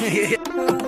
yeah.